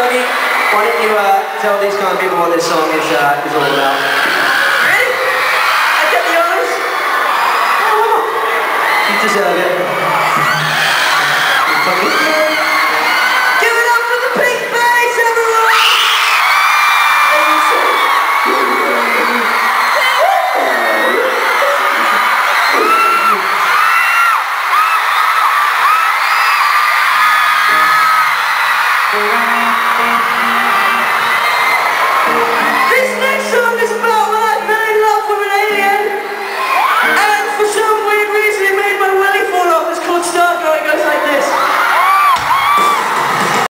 Dougie, why don't you uh, tell these kind of people what this song is, uh, is all about? Ready? I get the honors? You deserve it.